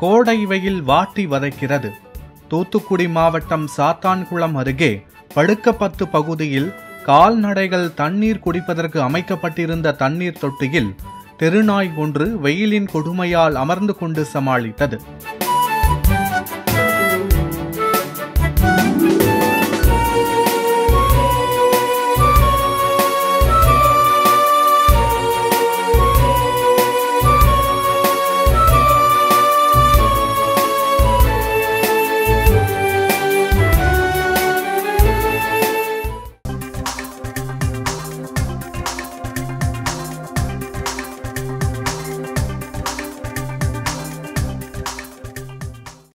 கோடை வெயில் வாட்டி வதைக்கிறது. தூத்துக்குடி மாவட்டம் சாத்தான்குளம் அருகே படுக்கப்பத்து பகுதியில் கால்நடைகள் தண்ணீர் குடிப்பதற்கு அமைக்கப்பட்டிருந்த தண்ணீர் தொட்டியில் தெருநாய் ஒன்று வெயிலின் கொடுமையால் அமர்ந்து கொண்டு சமாளித்தது.